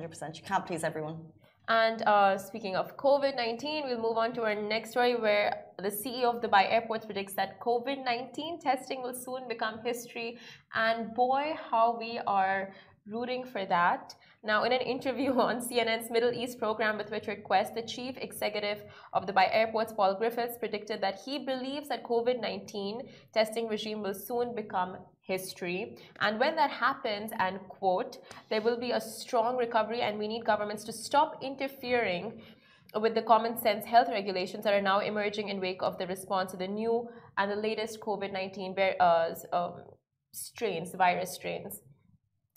100%. You can't please everyone. And uh, speaking of COVID 19, we'll move on to our next story where the CEO of Dubai Airports predicts that COVID 19 testing will soon become history. And boy, how we are rooting for that. Now, in an interview on CNN's Middle East program with Richard Quest, the chief executive of Dubai Airports, Paul Griffiths, predicted that he believes that COVID 19 testing regime will soon become history. And when that happens, and quote, there will be a strong recovery, and we need governments to stop interfering with the common sense health regulations that are now emerging in wake of the response to the new and the latest COVID 19 uh, um, strains, virus strains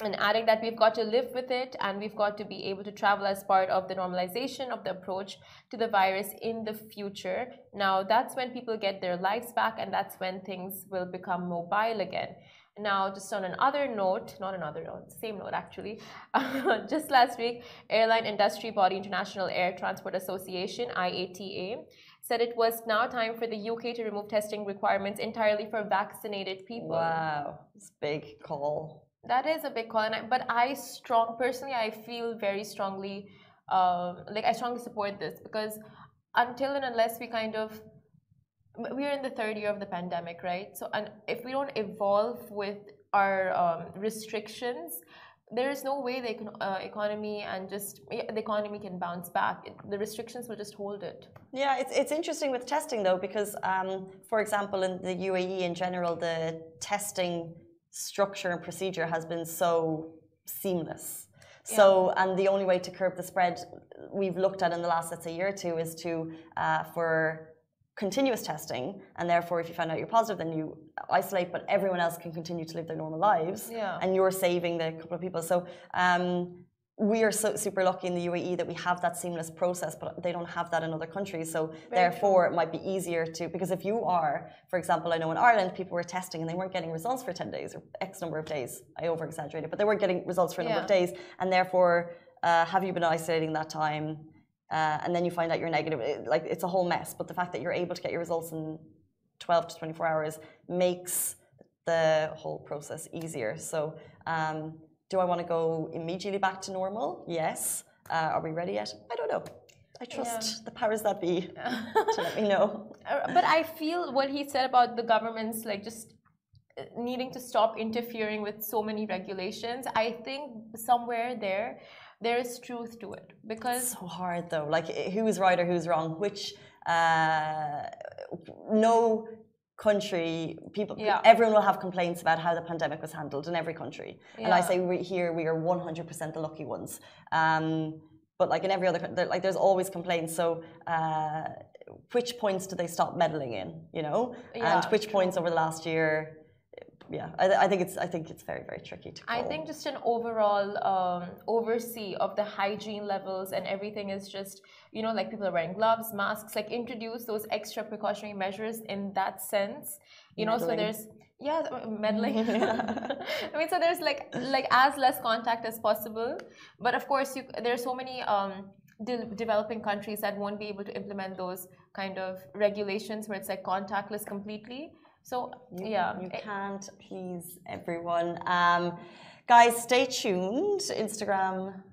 and adding that we've got to live with it and we've got to be able to travel as part of the normalization of the approach to the virus in the future. Now, that's when people get their lives back and that's when things will become mobile again. Now, just on another note, not another note, same note actually, just last week, airline industry body International Air Transport Association, IATA, said it was now time for the UK to remove testing requirements entirely for vaccinated people. Wow, it's big call. That is a big call, and I, but I strong personally, I feel very strongly, um, like I strongly support this because until and unless we kind of we're in the third year of the pandemic, right? So, and if we don't evolve with our um, restrictions, there is no way the uh, economy and just the economy can bounce back. It, the restrictions will just hold it. Yeah, it's, it's interesting with testing though, because um, for example, in the UAE in general, the testing structure and procedure has been so seamless. Yeah. So, and the only way to curb the spread we've looked at in the last, let's say, year or two is to, uh, for continuous testing, and therefore, if you find out you're positive, then you isolate, but everyone else can continue to live their normal lives, yeah. and you're saving the couple of people. So, um, we are so super lucky in the UAE that we have that seamless process, but they don't have that in other countries. So Very therefore, true. it might be easier to because if you are, for example, I know in Ireland people were testing and they weren't getting results for ten days or X number of days. I over exaggerated, but they weren't getting results for a number yeah. of days, and therefore, uh, have you been isolating that time? Uh, and then you find out you're negative. It, like it's a whole mess. But the fact that you're able to get your results in 12 to 24 hours makes the whole process easier. So. Um, do I want to go immediately back to normal? Yes. Uh, are we ready yet? I don't know. I trust yeah. the powers that be to let me know. Uh, but I feel what he said about the governments, like just uh, needing to stop interfering with so many regulations. I think somewhere there, there is truth to it because so hard though. Like who's right or who's wrong? Which uh, no country, people, yeah. everyone will have complaints about how the pandemic was handled in every country. Yeah. And I say we, here we are 100% the lucky ones. Um, but like in every other, like there's always complaints. So uh, which points do they stop meddling in? You know, yeah, and which true. points over the last year yeah, I, I, think it's I think it's very very tricky to. Call. I think just an overall um, oversee of the hygiene levels and everything is just you know like people are wearing gloves, masks, like introduce those extra precautionary measures in that sense. You know, so there's yeah meddling. I mean, so there's like like as less contact as possible, but of course you there are so many. Um, de developing countries that won't be able to implement those kind of regulations where it's like contactless completely. So you, yeah, you can't please everyone. Um, guys, stay tuned. Instagram.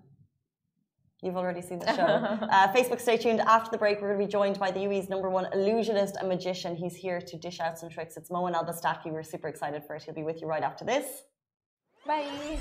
You've already seen the show. uh, Facebook, stay tuned. After the break, we're going to be joined by the UAE's number one illusionist and magician. He's here to dish out some tricks. It's Moein Al-Bastaki. We're super excited for it. He'll be with you right after this. Bye.